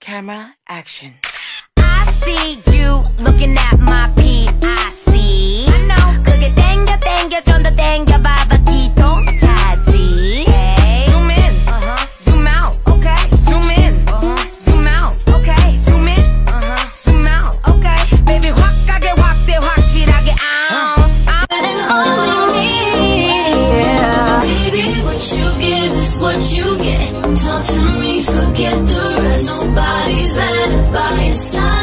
camera, action. I see you looking at my PIC. I know. 그게 땡겨 땡겨 좀더 땡겨 봐봐 기똥차지. Zoom in, uh-huh. Zoom out, okay. Zoom in, uh-huh. Zoom out, okay. Zoom in, uh-huh. Zoom out, okay. Baby 확 가게 확대 확실하게 out. and holding me. Yeah. Baby, what you get is what you get. Talk to me, forget the rest. Nobody's better by your side.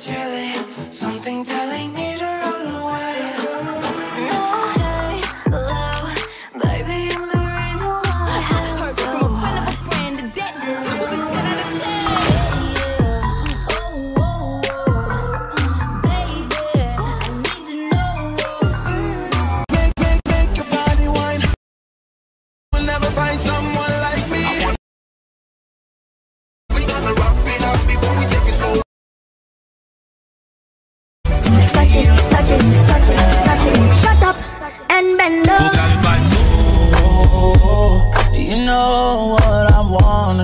It's really something telling me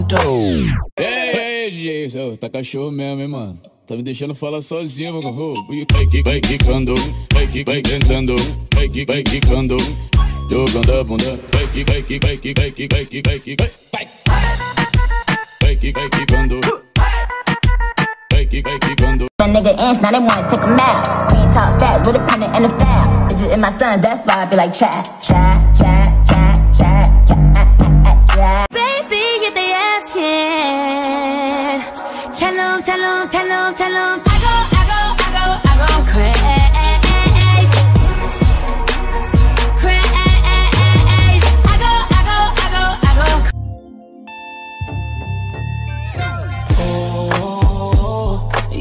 do. Ei, ei, DJ, Ô, tá cachorro mesmo, hein, mano? Tá me deixando falar sozinho, meu cachorro. E Vai que vai quicando, vai que vai tentando, vai que vai quicando. Jogando a bunda, vai que vai que vai que vai que vai que vai que vai. Vai, vai que vai quicando, vai que vai quicando. My nigga inch, now they wanna take a map. Green top fat with a pennant and a fat. It's just in my sons, that's why I be like chat, chat, chat, chat,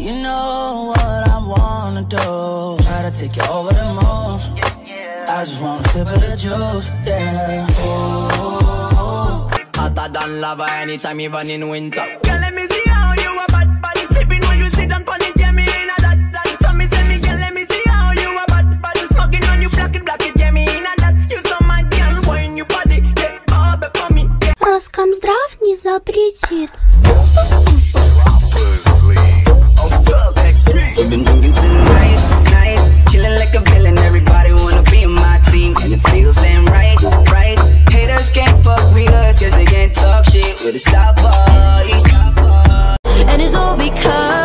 you know what I wanna do. Try to take you over the moon. I just wanna sip of the juice, yeah. Oh, Hotter than lava anytime, even in winter. Girl, let me see how you a bad bad Sipping when you sit down pon the jammy in a that that So me tell me, girl, let me see how you a bad bad Smoking on you, black it, black it, yeah, me in a that You so mad, girl, wine your body Yeah, bobby for me, yeah Роскомздрав не запретит. We've been drinking tonight, night, chilling like a villain. Everybody wanna be my team, and it feels damn right, right. Haters can't fuck with us, cause they can't talk shit with the Boys. And it's all because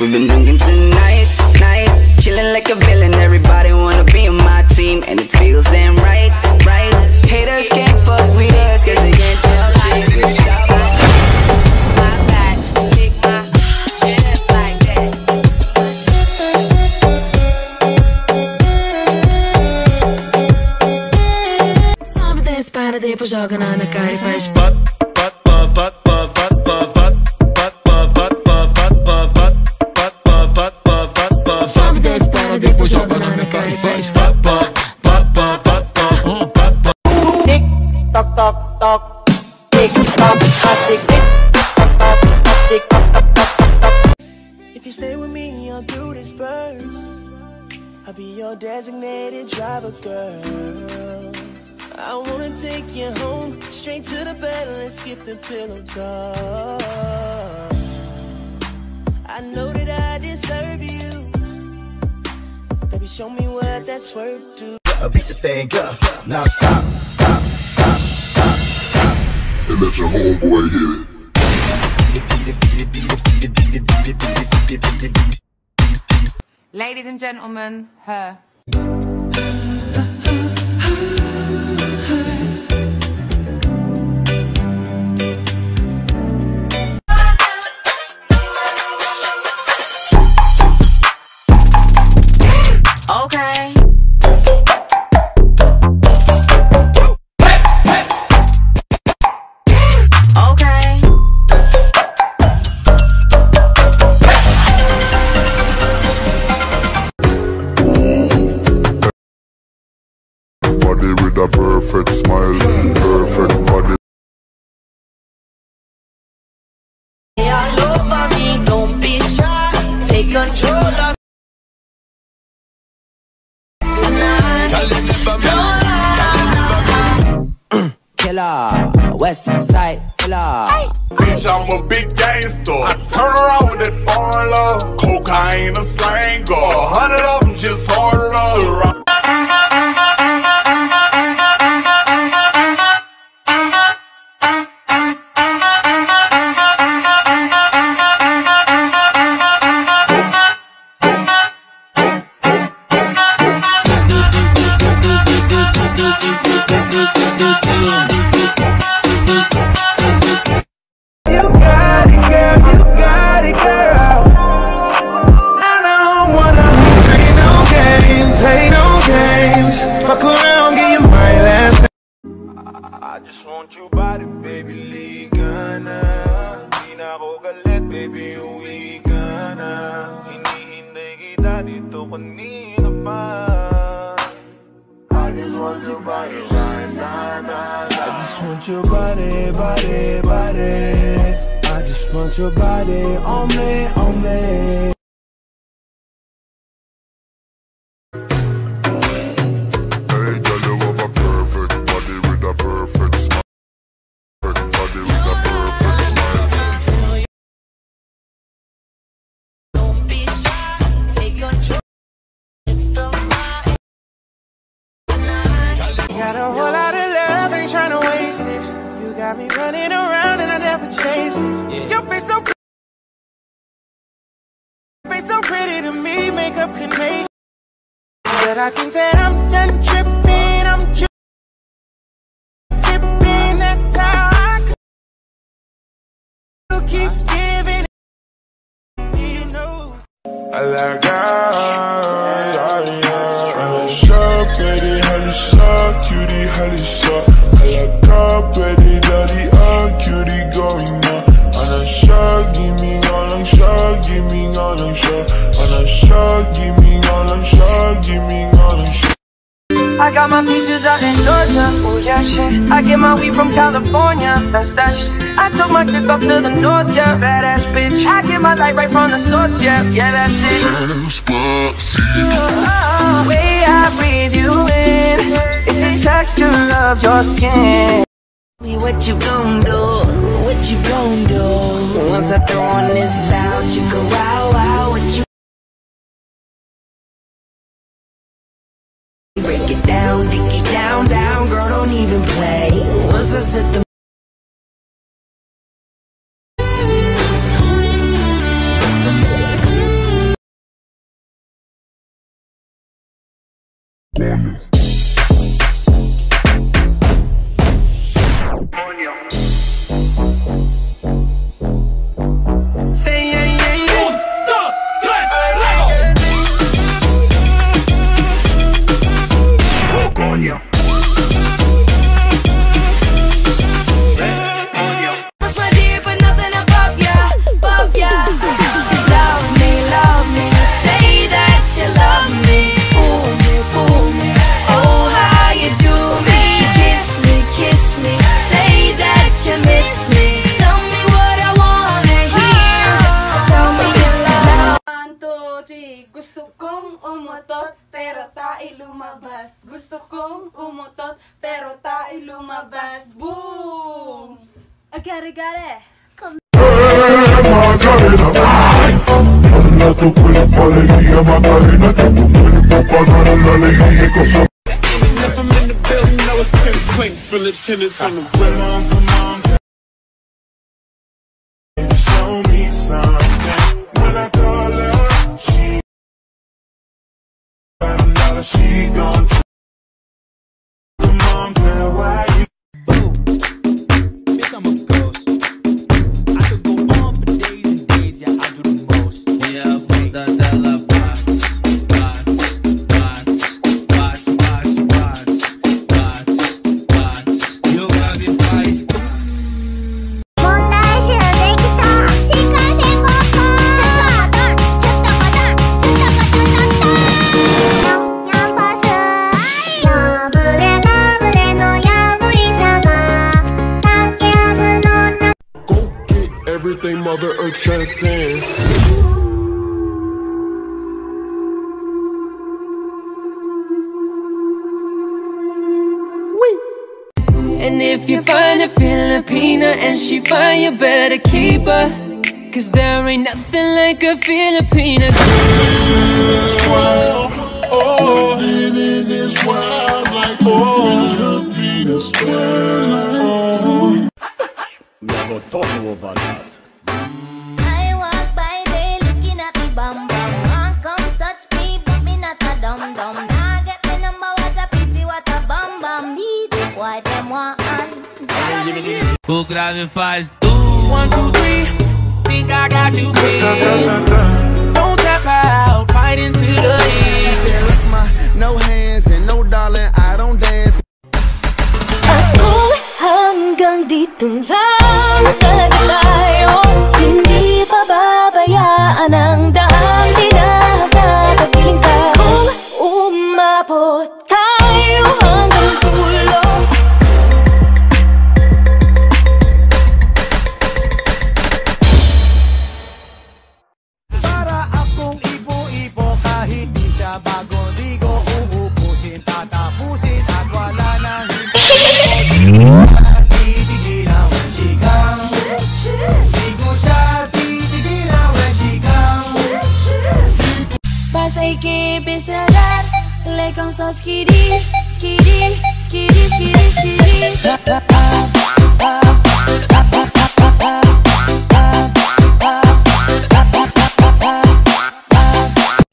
We've been drinking tonight, night, chilling like a villain. Everybody wanna be on my team, and it feels damn right, right. Haters can't fuck with us, cause they can't talk shit joga na minha cara tock, tock, tock, tick tock, tock, tock, tock, tock. If you stay with me, I'll do this first. I'll be your designated driver, girl. I wanna take you home, straight to the bed, and skip the pillow talk. I know that I deserve you. Baby, show me what that's worth to. I'll beat the thing up, now And let your homeboy hit it. Ladies and gentlemen, her. Killer, West Side Killer. Bitch, I'm a big gangster. I turn around with that foreign love. Cocaine, a slanger. A hundred of them just hard up. Baby, liga na. Di na ako galit, baby, uwi ka na. Hinihintay kita dito kanina pa. I just want your body, right now. I just want your body, body, body. I just want your body on me, on me. got me running around and I never chase it. Yeah. Your face so pretty. Face so pretty to me, makeup could make But I think that I'm done tripping, I'm tripping. Keep giving, you know. I like her. I'm so pretty, honey, so cutie, honey, so I like shot, give me all I shot, give me all I'm shot. I got my features out in Georgia, oh yeah shit. I get my weed from California, that's that shit. I took my chick up to the north, yeah, badass bitch. I get my light right from the source, yeah, yeah that's it. Transpacy. Oh, uh, way I breathe you in, it's the texture of your skin. me What you gon' do? What you gon' do? Once I throw on this out, you go wow wow. What you Coño. lumabas Gusto kong umutot Pero tayo lumabas. Boom! Agare gare Habla tu cuerpo, alegría, Macarena Que tu cuerpo para dar la alegría y cosas Philip Tennis on the Come. Come on Show me something When I call her She She gon' Mother Earth transcends And if you find a Filipina and she find you better keep her. Cause there ain't nothing like a Filipina. Grab and faz do? One, two, three. Think I got you, babe.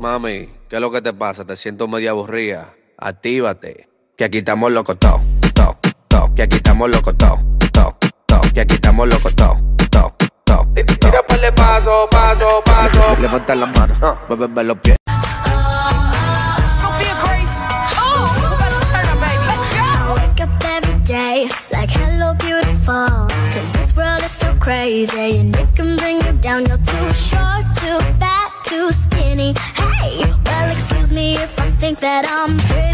Mami, ¿qué es lo que te pasa? Te siento media aburrida. Actívate. Que aquí estamos locos todo, todo, todo. Que aquí estamos locos todo, todo, todo. Que aquí estamos locos todo, todo, todo. Tira para paso, paso, paso. Levanta las manos, muéveme los pies. Sophia Grace. Oh, we're about to turn up, baby. Let's go. Wake up every day like hello beautiful Cause this world is so crazy and it can bring you down You're too short, too that I'm pretty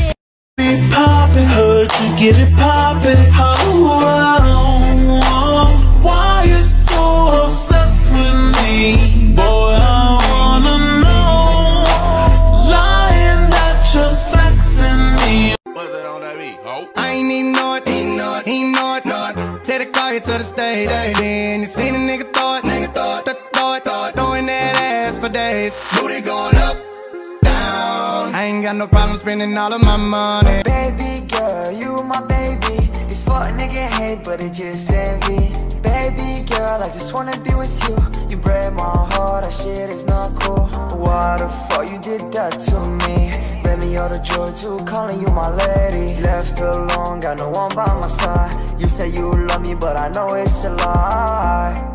got no problem spending all of my money. Baby girl, you my baby. These fuck nigga hate, but it just envy. Baby girl, I just wanna be with you. You break my heart, that shit is not cool. Why the fuck you did that to me? Baby, you're the joy too, calling you my lady. Left alone, got no one by my side. You say you love me, but I know it's a lie.